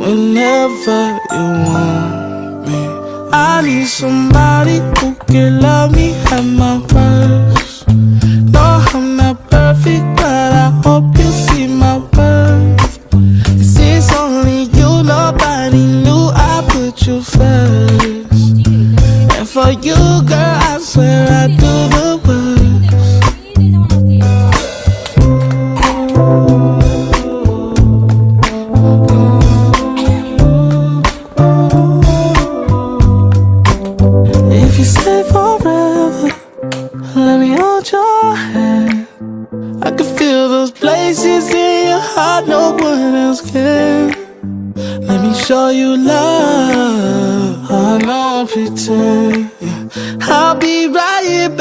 whenever you want me. I need somebody who can love me at my worst. No, I'm not perfect, but I hope you see my worth. Is only you, nobody new I put you first. And for you, girl, you stay forever, let me hold your hand. I can feel those places in your heart no one else can. Let me show you love. I don't pretend. I'll be right baby.